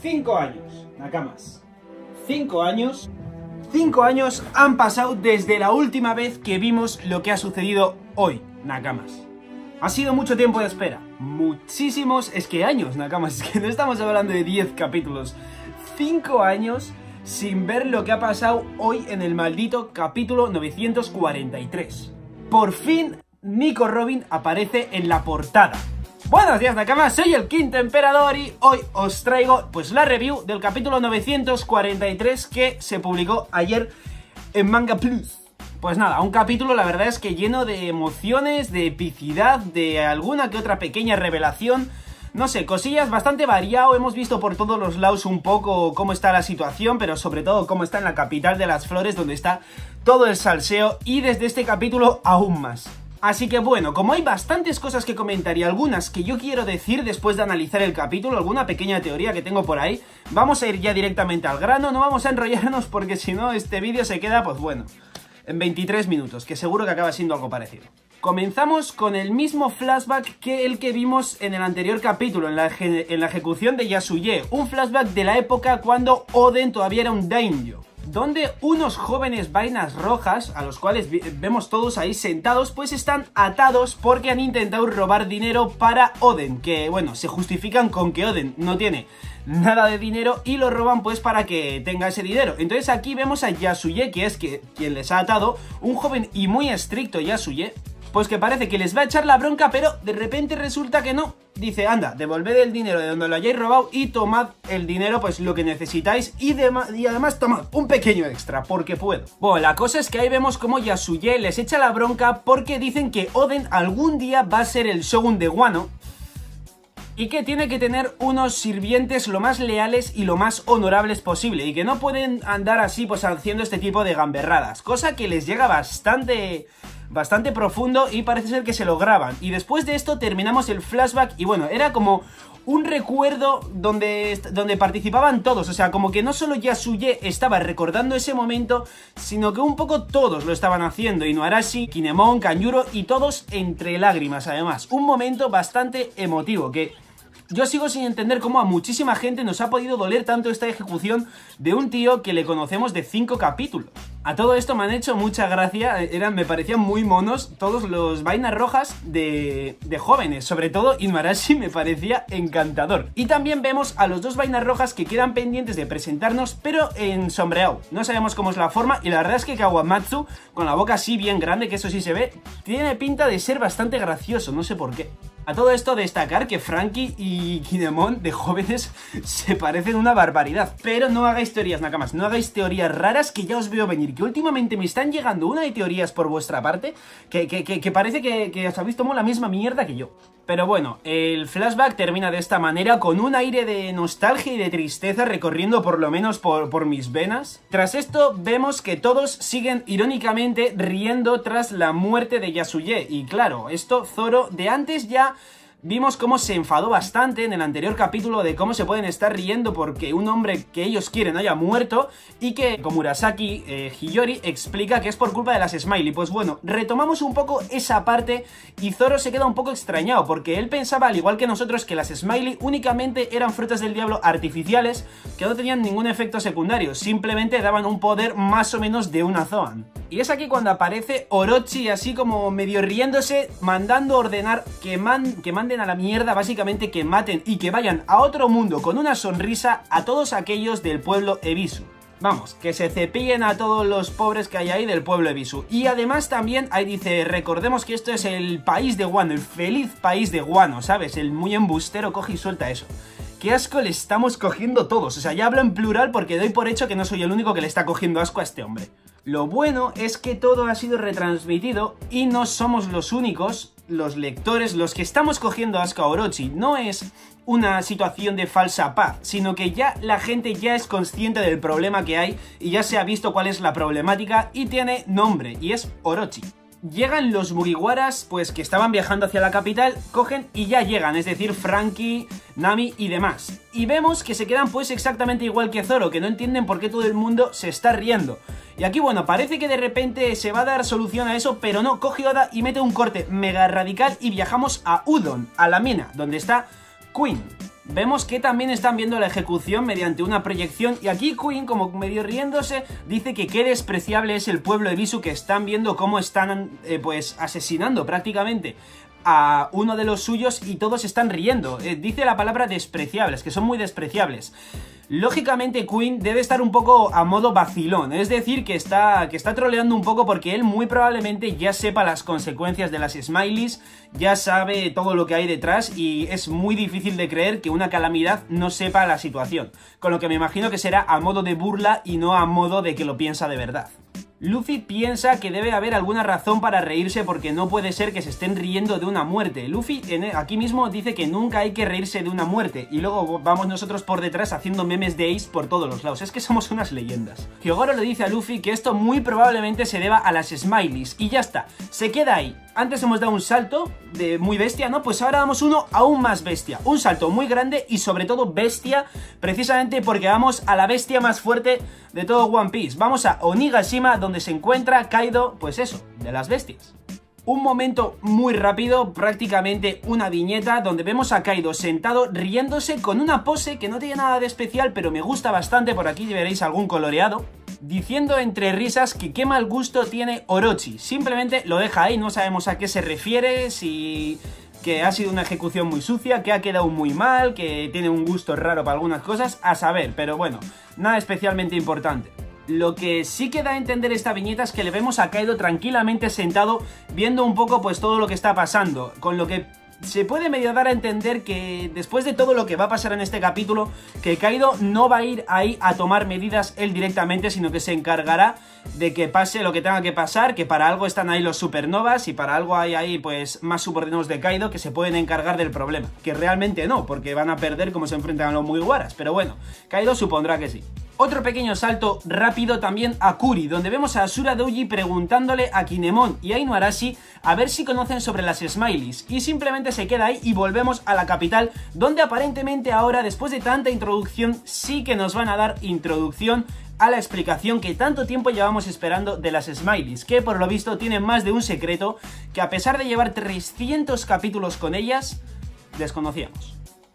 Cinco años, Nakamas. Cinco años. Cinco años han pasado desde la última vez que vimos lo que ha sucedido hoy, Nakamas. Ha sido mucho tiempo de espera. Muchísimos, es que años, Nakamas. Es que no estamos hablando de 10 capítulos. Cinco años sin ver lo que ha pasado hoy en el maldito capítulo 943. Por fin, Nico Robin aparece en la portada. Buenos días Nakamas, soy el quinto emperador y hoy os traigo pues la review del capítulo 943 que se publicó ayer en Manga Plus. Pues nada, un capítulo la verdad es que lleno de emociones, de epicidad, de alguna que otra pequeña revelación. No sé, cosillas bastante variado, hemos visto por todos los lados un poco cómo está la situación, pero sobre todo cómo está en la capital de las flores, donde está todo el salseo, y desde este capítulo aún más. Así que bueno, como hay bastantes cosas que comentar y algunas que yo quiero decir después de analizar el capítulo, alguna pequeña teoría que tengo por ahí, vamos a ir ya directamente al grano, no vamos a enrollarnos porque si no este vídeo se queda, pues bueno, en 23 minutos, que seguro que acaba siendo algo parecido. Comenzamos con el mismo flashback que el que vimos en el anterior capítulo, en la, ejecución de Yasuye, un flashback de la época cuando Oden todavía era un daimyo donde unos jóvenes vainas rojas, a los cuales vemos todos ahí sentados, pues están atados porque han intentado robar dinero para Oden, que bueno, se justifican con que Oden no tiene nada de dinero y lo roban pues para que tenga ese dinero. Entonces aquí vemos a Yasuye, que es que, quien les ha atado, un joven y muy estricto Yasuye, pues que parece que les va a echar la bronca, pero de repente resulta que no. Dice, anda, devolved el dinero de donde lo hayáis robado y tomad el dinero, pues lo que necesitáis y, y además tomad un pequeño extra, porque puedo. Bueno, la cosa es que ahí vemos como Yasuye les echa la bronca porque dicen que Oden algún día va a ser el Shogun de Wano, y que tiene que tener unos sirvientes lo más leales y lo más honorables posible y que no pueden andar así pues haciendo este tipo de gamberradas, cosa que les llega bastante bastante profundo y parece ser que se lo graban. Y después de esto terminamos el flashback y bueno, era como un recuerdo donde, donde participaban todos, o sea, como que no solo Yasuye estaba recordando ese momento, sino que un poco todos lo estaban haciendo, Inuarashi, Kinemon, Kanjuro y todos entre lágrimas además. Un momento bastante emotivo que yo sigo sin entender cómo a muchísima gente nos ha podido doler tanto esta ejecución de un tío que le conocemos de 5 capítulos. A todo esto me han hecho mucha gracia, eran, me parecían muy monos todos los vainas rojas de, de jóvenes, sobre todo Inmarashi me parecía encantador. Y también vemos a los dos vainas rojas que quedan pendientes de presentarnos, pero en sombreado. No sabemos cómo es la forma y la verdad es que Kawamatsu, con la boca así bien grande, que eso sí se ve, tiene pinta de ser bastante gracioso, no sé por qué. A todo esto destacar que Frankie y Kinemon de jóvenes se parecen una barbaridad. Pero no hagáis teorías, Nakamas, no hagáis teorías raras que ya os veo venir. Que últimamente me están llegando una de teorías por vuestra parte que, que, parece que, que os habéis tomado la misma mierda que yo. Pero bueno, el flashback termina de esta manera con un aire de nostalgia y de tristeza recorriendo por lo menos por, por, mis venas. Tras esto vemos que todos siguen irónicamente riendo tras la muerte de Yasuye. Y claro, esto Zoro de antes ya Vimos cómo se enfadó bastante en el anterior capítulo de cómo se pueden estar riendo porque un hombre que ellos quieren haya muerto y que Komurasaki eh, Hiyori explica que es por culpa de las Smiley. Pues bueno, retomamos un poco esa parte y Zoro se queda un poco extrañado porque él pensaba, al igual que nosotros, que las Smiley únicamente eran frutas del diablo artificiales que no tenían ningún efecto secundario, simplemente daban un poder más o menos de una Zoan. Y es aquí cuando aparece Orochi así como medio riéndose, mandando ordenar que, man que manden a la mierda, básicamente que maten y que vayan a otro mundo con una sonrisa a todos aquellos del pueblo Ebisu. Vamos, que se cepillen a todos los pobres que hay ahí del pueblo Ebisu. Y además también ahí dice, recordemos que esto es el país de Guano, el feliz país de Guano, ¿sabes? El muy embustero coge y suelta eso. ¿Qué asco le estamos cogiendo todos? O sea, ya hablo en plural porque doy por hecho que no soy el único que le está cogiendo asco a este hombre. Lo bueno es que todo ha sido retransmitido y no somos los únicos, los lectores, los que estamos cogiendo asco a Orochi. No es una situación de falsa paz, sino que ya la gente ya es consciente del problema que hay y ya se ha visto cuál es la problemática y tiene nombre, y es Orochi. Llegan los Mugiwaras, pues que estaban viajando hacia la capital, cogen y ya llegan, es decir, Frankie, Nami y demás. Y vemos que se quedan pues exactamente igual que Zoro, que no entienden por qué todo el mundo se está riendo. Y aquí, bueno, parece que de repente se va a dar solución a eso, pero no, coge Oda y mete un corte mega radical y viajamos a Udon, a la mina, donde está Queen. Vemos que también están viendo la ejecución mediante una proyección y aquí Queen, como medio riéndose, dice que qué despreciable es el pueblo de Visu que están viendo cómo están eh, pues asesinando prácticamente a uno de los suyos y todos están riendo. Eh, dice la palabra despreciables, que son muy despreciables. Lógicamente Queen debe estar un poco a modo vacilón, es decir, que está, que está troleando un poco porque él muy probablemente ya sepa las consecuencias de las smileys, ya sabe todo lo que hay detrás y es muy difícil de creer que una calamidad no sepa la situación, con lo que me imagino que será a modo de burla y no a modo de que lo piensa de verdad. Luffy piensa que debe haber alguna razón para reírse porque no puede ser que se estén riendo de una muerte. Luffy e, aquí mismo dice que nunca hay que reírse de una muerte y luego vamos nosotros por detrás haciendo memes de Ace por todos los lados. Es que somos unas leyendas. Hyogoro le dice a Luffy que esto muy probablemente se deba a las smileys y ya está. Se queda ahí. Antes hemos dado un salto de muy bestia, ¿no? Pues ahora damos uno aún más bestia. Un salto muy grande y sobre todo bestia, precisamente porque vamos a la bestia más fuerte de todo One Piece. Vamos a Onigashima, donde se encuentra Kaido, pues eso, de las bestias. Un momento muy rápido, prácticamente una viñeta, donde vemos a Kaido sentado riéndose con una pose que no tiene nada de especial, pero me gusta bastante, por aquí veréis algún coloreado diciendo entre risas que qué mal gusto tiene Orochi. Simplemente lo deja ahí, no sabemos a qué se refiere, si que ha sido una ejecución muy sucia, que ha quedado muy mal, que tiene un gusto raro para algunas cosas, a saber, pero bueno, nada especialmente importante. Lo que sí que da a entender esta viñeta es que le vemos a Kaido tranquilamente sentado viendo un poco pues todo lo que está pasando, con lo que se puede medio dar a entender que después de todo lo que va a pasar en este capítulo, que Kaido no va a ir ahí a tomar medidas él directamente, sino que se encargará de que pase lo que tenga que pasar, que para algo están ahí los supernovas y para algo hay ahí pues más subordinados de Kaido que se pueden encargar del problema. Que realmente no, porque van a perder como se enfrentan a los muy guaras, pero bueno, Kaido supondrá que sí. Otro pequeño salto rápido también a Kuri, donde vemos a Asura Doji preguntándole a Kinemon y a Inuarashi a ver si conocen sobre las Smileys, y simplemente se queda ahí y volvemos a la capital, donde aparentemente ahora, después de tanta introducción, sí que nos van a dar introducción a la explicación que tanto tiempo llevamos esperando de las Smileys, que por lo visto tienen más de un secreto que a pesar de llevar 300 capítulos con ellas, desconocíamos.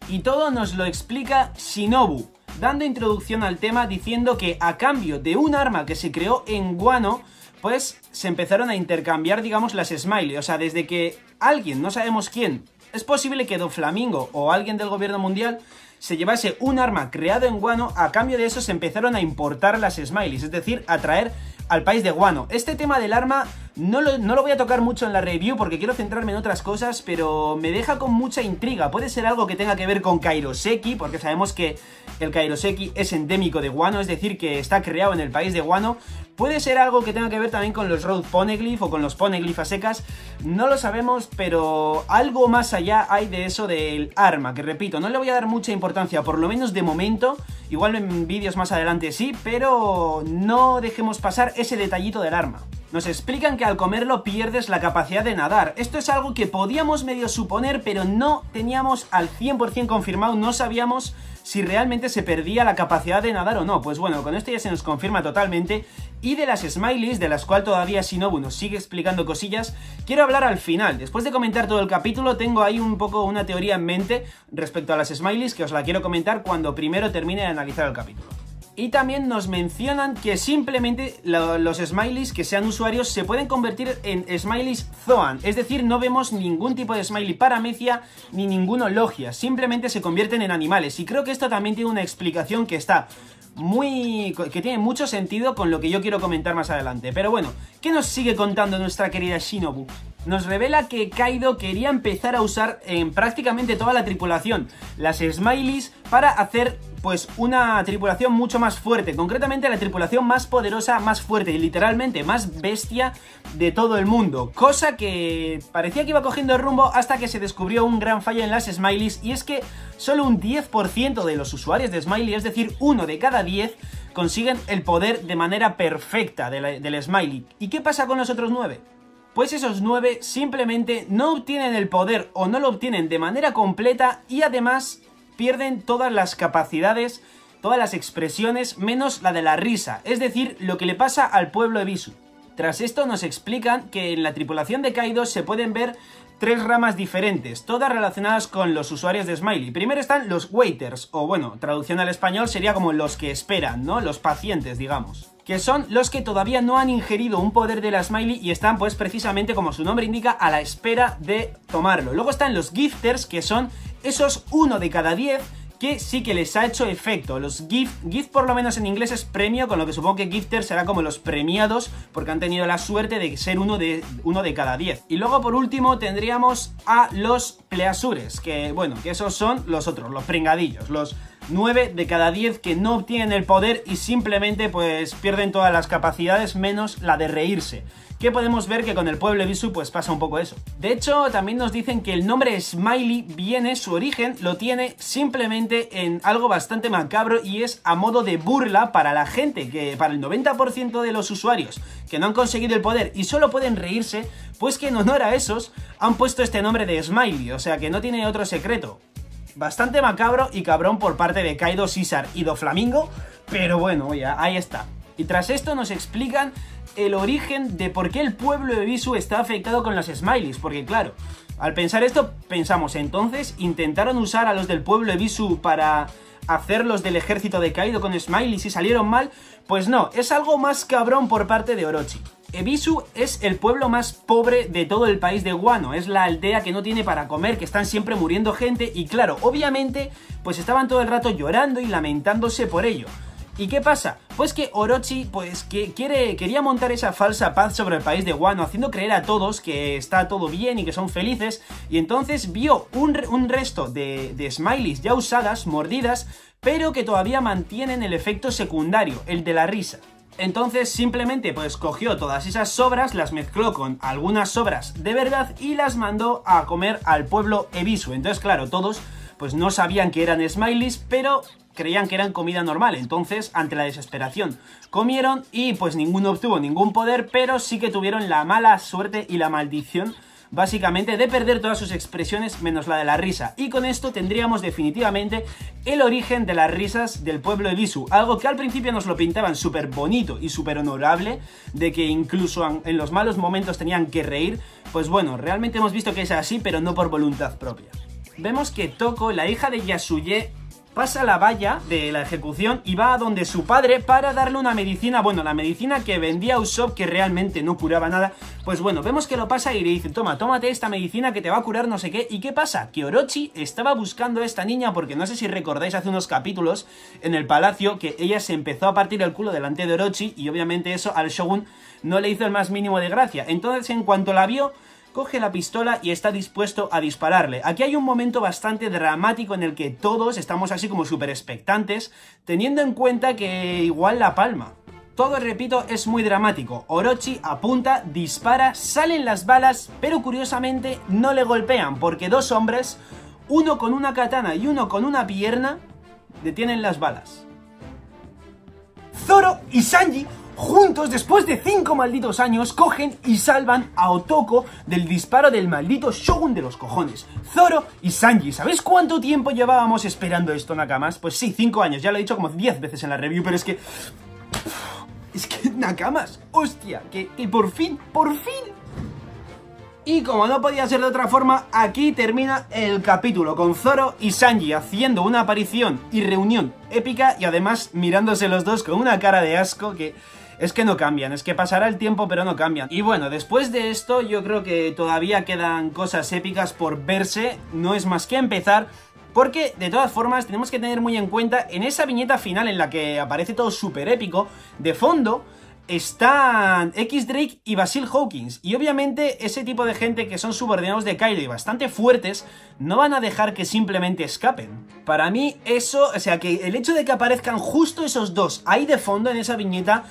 Y todo nos lo explica Shinobu, dando introducción al tema diciendo que a cambio de un arma que se creó en Guano, pues se empezaron a intercambiar, digamos, las Smiley. O sea, desde que alguien, no sabemos quién, es posible que Flamingo o alguien del gobierno mundial se llevase un arma creado en Guano, a cambio de eso se empezaron a importar las Smileys, es decir, a traer al país de Guano. Este tema del arma no lo, voy a tocar mucho en la review porque quiero centrarme en otras cosas, pero me deja con mucha intriga. Puede ser algo que tenga que ver con Kairoseki, porque sabemos que el Kairoseki es endémico de Guano, es decir, que está creado en el país de Guano. Puede ser algo que tenga que ver también con los Road Poneglyph o con los Poneglyph a secas, no lo sabemos, pero algo más allá hay de eso del arma, que repito, no le voy a dar mucha importancia, por lo menos de momento, igual en vídeos más adelante sí, pero no dejemos pasar ese detallito del arma. Nos explican que al comerlo pierdes la capacidad de nadar. Esto es algo que podíamos medio suponer, pero no teníamos al 100% confirmado, no sabíamos si realmente se perdía la capacidad de nadar o no. Pues bueno, con esto ya se nos confirma totalmente. Y de las smileys, de las cuales todavía Shinobu nos sigue explicando cosillas, quiero hablar al final. Después de comentar todo el capítulo, tengo ahí un poco una teoría en mente respecto a las smileys que os la quiero comentar cuando primero termine de analizar el capítulo. Y también nos mencionan que simplemente los smileys que sean usuarios se pueden convertir en smileys Zoan. Es decir, no vemos ningún tipo de smiley paramecia ni ninguno logia. Simplemente se convierten en animales. Y creo que esto también tiene una explicación que está muy... que tiene mucho sentido con lo que yo quiero comentar más adelante. Pero bueno, ¿qué nos sigue contando nuestra querida Shinobu? nos revela que Kaido quería empezar a usar en prácticamente toda la tripulación las Smileys para hacer pues una tripulación mucho más fuerte, concretamente la tripulación más poderosa, más fuerte y literalmente más bestia de todo el mundo, cosa que parecía que iba cogiendo el rumbo hasta que se descubrió un gran fallo en las Smileys y es que solo un 10% de los usuarios de Smiley, es decir, uno de cada 10, consiguen el poder de manera perfecta del Smiley. ¿Y qué pasa con los otros 9? pues esos 9 simplemente no obtienen el poder o no lo obtienen de manera completa y además pierden todas las capacidades, todas las expresiones, menos la de la risa, es decir, lo que le pasa al pueblo de Visu. Tras esto nos explican que en la tripulación de Kaido se pueden ver tres ramas diferentes, todas relacionadas con los usuarios de Smiley. Primero están los waiters, o bueno, traducción al español sería como los que esperan, ¿no? Los pacientes, digamos que son los que todavía no han ingerido un poder de la Smiley y están pues precisamente como su nombre indica a la espera de tomarlo. Luego están los gifters que son esos uno de cada 10 que sí que les ha hecho efecto. Los gift, gift por lo menos en inglés es premio, con lo que supongo que gifters será como los premiados porque han tenido la suerte de ser uno de, uno de cada 10. Y luego por último tendríamos a los pleasures, que bueno, que esos son los otros, los pringadillos, los 9 de cada 10 que no obtienen el poder y simplemente pues pierden todas las capacidades menos la de reírse. Que podemos ver que con el pueblo Ebisu pues pasa un poco eso. De hecho, también nos dicen que el nombre Smiley viene, su origen lo tiene simplemente en algo bastante macabro y es a modo de burla para la gente, que para el 90% de los usuarios que no han conseguido el poder y solo pueden reírse, pues que en honor a esos han puesto este nombre de Smiley, o sea que no tiene otro secreto. Bastante macabro y cabrón por parte de Kaido, Caesar y Doflamingo, pero bueno, ya, ahí está. Y tras esto nos explican el origen de por qué el pueblo de Bisu está afectado con los smileys, porque claro, al pensar esto pensamos, entonces intentaron usar a los del pueblo de Bisu para hacerlos del ejército de Kaido con smileys y salieron mal, pues no, es algo más cabrón por parte de Orochi. Ebisu es el pueblo más pobre de todo el país de Guano, es la aldea que no tiene para comer, que están siempre muriendo gente y claro, obviamente, pues estaban todo el rato llorando y lamentándose por ello. ¿Y qué pasa? Pues que Orochi, pues que quiere, quería montar esa falsa paz sobre el país de Guano, haciendo creer a todos que está todo bien y que son felices, y entonces vio un, resto de, de smileys ya usadas, mordidas, pero que todavía mantienen el efecto secundario, el de la risa. Entonces simplemente pues cogió todas esas sobras, las mezcló con algunas sobras de verdad y las mandó a comer al pueblo Ebisu. Entonces claro, todos pues no sabían que eran smileys, pero creían que eran comida normal. Entonces, ante la desesperación, comieron y pues ninguno obtuvo ningún poder, pero sí que tuvieron la mala suerte y la maldición básicamente de perder todas sus expresiones menos la de la risa. Y con esto tendríamos definitivamente el origen de las risas del pueblo de algo que al principio nos lo pintaban súper bonito y súper honorable, de que incluso en los malos momentos tenían que reír, pues bueno, realmente hemos visto que es así, pero no por voluntad propia. Vemos que Toko, la hija de Yasuye, pasa la valla de la ejecución y va a donde su padre para darle una medicina, bueno, la medicina que vendía Usopp que realmente no curaba nada, pues bueno, vemos que lo pasa y le dice, toma, tómate esta medicina que te va a curar no sé qué, ¿y qué pasa? Que Orochi estaba buscando a esta niña porque no sé si recordáis hace unos capítulos en el palacio que ella se empezó a partir el culo delante de Orochi y obviamente eso al Shogun no le hizo el más mínimo de gracia, entonces en cuanto la vio coge la pistola y está dispuesto a dispararle. Aquí hay un momento bastante dramático en el que todos estamos así como súper expectantes, teniendo en cuenta que igual la palma. Todo, repito, es muy dramático. Orochi apunta, dispara, salen las balas, pero curiosamente no le golpean, porque dos hombres, uno con una katana y uno con una pierna, detienen las balas. Zoro y Sanji juntos, después de cinco malditos años, cogen y salvan a Otoko del disparo del maldito Shogun de los cojones. Zoro y Sanji, ¿sabéis cuánto tiempo llevábamos esperando esto, Nakamas? Pues sí, cinco años, ya lo he dicho como diez veces en la review, pero es que... Es que, Nakamas, hostia, que, que por fin, por fin y como no podía ser de otra forma, aquí termina el capítulo con Zoro y Sanji haciendo una aparición y reunión épica y además mirándose los dos con una cara de asco que es que no cambian, es que pasará el tiempo pero no cambian. Y bueno, después de esto yo creo que todavía quedan cosas épicas por verse, no es más que empezar... Porque, de todas formas, tenemos que tener muy en cuenta en esa viñeta final en la que aparece todo súper épico, de fondo están X Drake y Basil Hawkins. Y obviamente ese tipo de gente que son subordinados de Kaido y bastante fuertes, no van a dejar que simplemente escapen. Para mí eso, o sea que el hecho de que aparezcan justo esos dos ahí de fondo en esa viñeta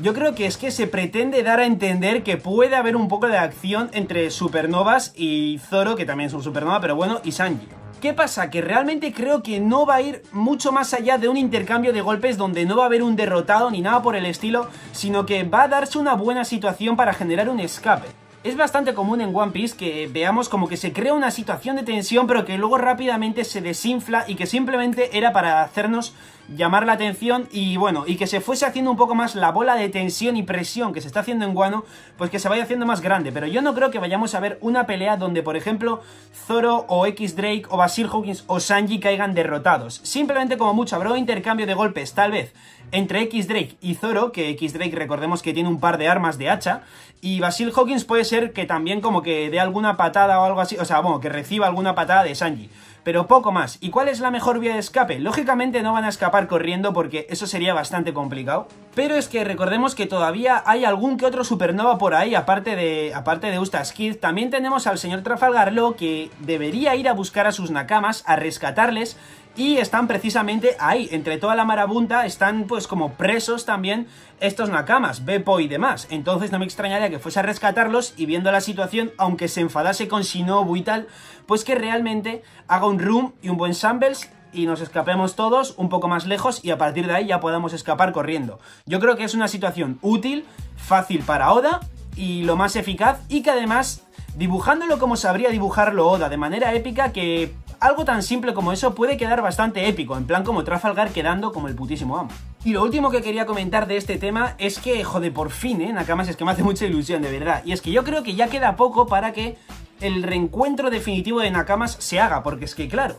yo creo que es que se pretende dar a entender que puede haber un poco de acción entre Supernovas y Zoro, que también es un Supernova, pero bueno, y Sanji. ¿Qué pasa? Que realmente creo que no va a ir mucho más allá de un intercambio de golpes donde no va a haber un derrotado ni nada por el estilo, sino que va a darse una buena situación para generar un escape. Es bastante común en One Piece que veamos como que se crea una situación de tensión pero que luego rápidamente se desinfla y que simplemente era para hacernos llamar la atención y bueno, y que se fuese haciendo un poco más la bola de tensión y presión que se está haciendo en Guano, pues que se vaya haciendo más grande. Pero yo no creo que vayamos a ver una pelea donde, por ejemplo, Zoro o X Drake o Basil Hawkins o Sanji caigan derrotados. Simplemente como mucho habrá un intercambio de golpes, tal vez, entre X Drake y Zoro, que X Drake recordemos que tiene un par de armas de hacha, y Basil Hawkins puede ser que también como que dé alguna patada o algo así, o sea, bueno, que reciba alguna patada de Sanji. Pero poco más. ¿Y cuál es la mejor vía de escape? Lógicamente no van a escapar corriendo porque eso sería bastante complicado. Pero es que recordemos que todavía hay algún que otro supernova por ahí, aparte de, aparte de Kid. También tenemos al señor Trafalgar Law que debería ir a buscar a sus nakamas, a rescatarles y están precisamente ahí, entre toda la marabunta, están pues como presos también estos nakamas, Beppo y demás. Entonces no me extrañaría que fuese a rescatarlos y viendo la situación, aunque se enfadase con Shinobu y tal, pues que realmente haga un room y un buen sambles y nos escapemos todos un poco más lejos y a partir de ahí ya podamos escapar corriendo. Yo creo que es una situación útil, fácil para Oda y lo más eficaz y que además dibujándolo como sabría dibujarlo Oda de manera épica que algo tan simple como eso puede quedar bastante épico, en plan como Trafalgar quedando como el putísimo amo. Y lo último que quería comentar de este tema es que, joder, por fin, ¿eh? Nakamas es que me hace mucha ilusión, de verdad. Y es que yo creo que ya queda poco para que el reencuentro definitivo de Nakamas se haga, porque es que, claro,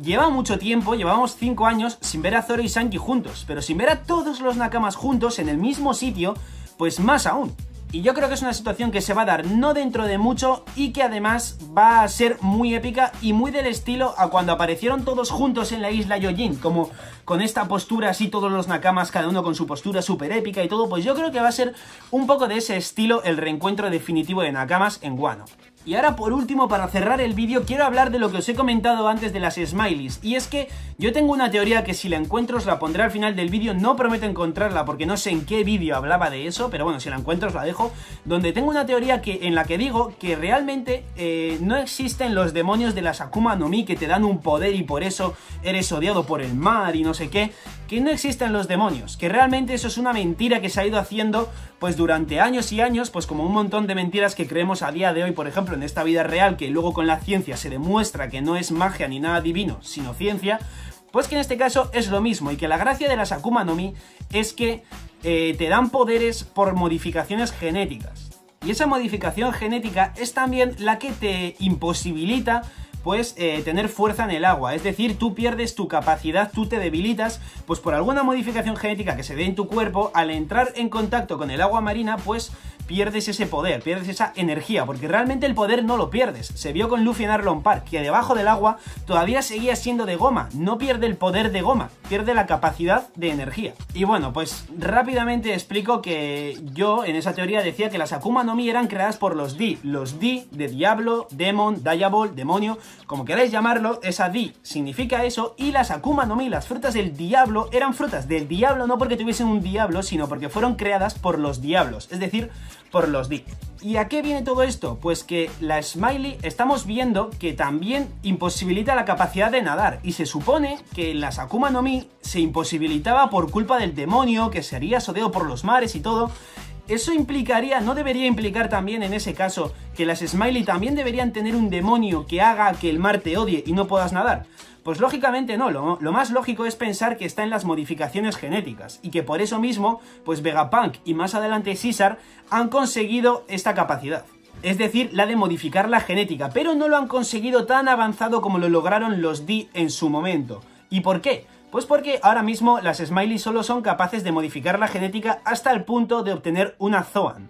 lleva mucho tiempo, llevamos 5 años sin ver a Zoro y Sanji juntos, pero sin ver a todos los Nakamas juntos en el mismo sitio, pues más aún. Y yo creo que es una situación que se va a dar no dentro de mucho y que además va a ser muy épica y muy del estilo a cuando aparecieron todos juntos en la isla Yojin, como con esta postura así todos los nakamas, cada uno con su postura súper épica y todo, pues yo creo que va a ser un poco de ese estilo el reencuentro definitivo de nakamas en Guano. Y ahora por último, para cerrar el vídeo, quiero hablar de lo que os he comentado antes de las smileys. Y es que yo tengo una teoría que si la encuentro os la pondré al final del vídeo. No prometo encontrarla porque no sé en qué vídeo hablaba de eso, pero bueno, si la encuentro os la dejo. Donde tengo una teoría que, en la que digo que realmente eh, no existen los demonios de las Akuma no Mi que te dan un poder y por eso eres odiado por el mar y no sé qué. Que no existen los demonios, que realmente eso es una mentira que se ha ido haciendo pues durante años y años, pues como un montón de mentiras que creemos a día de hoy, por ejemplo, en esta vida real, que luego con la ciencia se demuestra que no es magia ni nada divino, sino ciencia, pues que en este caso es lo mismo y que la gracia de las Akuma no Mi es que eh, te dan poderes por modificaciones genéticas. Y esa modificación genética es también la que te imposibilita pues eh, tener fuerza en el agua. Es decir, tú pierdes tu capacidad, tú te debilitas, pues por alguna modificación genética que se dé en tu cuerpo, al entrar en contacto con el agua marina, pues pierdes ese poder, pierdes esa energía, porque realmente el poder no lo pierdes. Se vio con Luffy en Arlon Park, que debajo del agua todavía seguía siendo de goma, no pierde el poder de goma, pierde la capacidad de energía. Y bueno, pues rápidamente explico que yo en esa teoría decía que las Akuma no Mi eran creadas por los Di, los Di de Diablo, Demon, Diabol, Demonio, como queráis llamarlo, esa Di significa eso, y las Akuma no Mi, las frutas del diablo, eran frutas del diablo no porque tuviesen un diablo, sino porque fueron creadas por los diablos, es decir, por los D. ¿Y a qué viene todo esto? Pues que la Smiley estamos viendo que también imposibilita la capacidad de nadar y se supone que la Sakuma no Mi se imposibilitaba por culpa del demonio que sería sodeo por los mares y todo. Eso implicaría, no debería implicar también en ese caso que las Smiley también deberían tener un demonio que haga que el mar te odie y no puedas nadar. Pues lógicamente no, lo, más lógico es pensar que está en las modificaciones genéticas y que por eso mismo, pues Vegapunk y más adelante Caesar han conseguido esta capacidad. Es decir, la de modificar la genética, pero no lo han conseguido tan avanzado como lo lograron los D en su momento. ¿Y por qué? Pues porque ahora mismo las Smiley solo son capaces de modificar la genética hasta el punto de obtener una Zoan.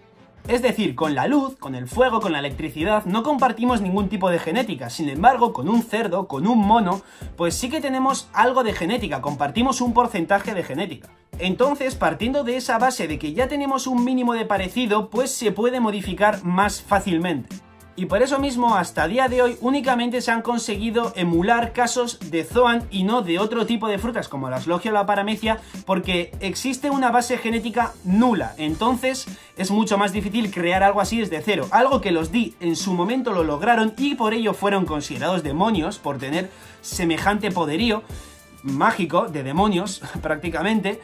Es decir, con la luz, con el fuego, con la electricidad, no compartimos ningún tipo de genética. Sin embargo, con un cerdo, con un mono, pues sí que tenemos algo de genética, compartimos un porcentaje de genética. Entonces, partiendo de esa base de que ya tenemos un mínimo de parecido, pues se puede modificar más fácilmente. Y por eso mismo, hasta día de hoy, únicamente se han conseguido emular casos de Zoan y no de otro tipo de frutas como las Logia o la Paramecia, porque existe una base genética nula. Entonces, es mucho más difícil crear algo así desde cero. Algo que los Di en su momento lo lograron y por ello fueron considerados demonios por tener semejante poderío mágico de demonios prácticamente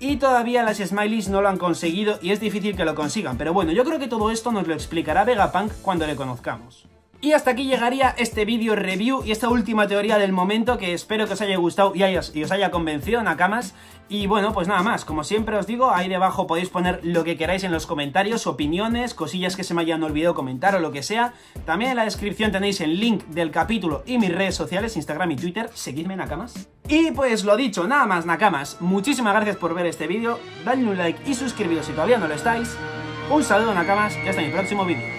y todavía las Smileys no lo han conseguido y es difícil que lo consigan. Pero bueno, yo creo que todo esto nos lo explicará Vegapunk cuando le conozcamos. Y hasta aquí llegaría este vídeo review y esta última teoría del momento que espero que os haya gustado y, os haya convencido, Nakamas. Y bueno, pues nada más, como siempre os digo, ahí debajo podéis poner lo que queráis en los comentarios, opiniones, cosillas que se me hayan olvidado comentar o lo que sea. También en la descripción tenéis el link del capítulo y mis redes sociales, Instagram y Twitter. Seguidme, Nakamas. Y pues lo dicho, nada más, Nakamas. Muchísimas gracias por ver este vídeo, dadle un like y suscribiros si todavía no lo estáis. Un saludo, Nakamas, y hasta mi próximo vídeo.